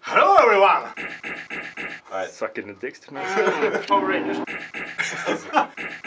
Hello, everyone! All right, Sucking the dicks tonight. Power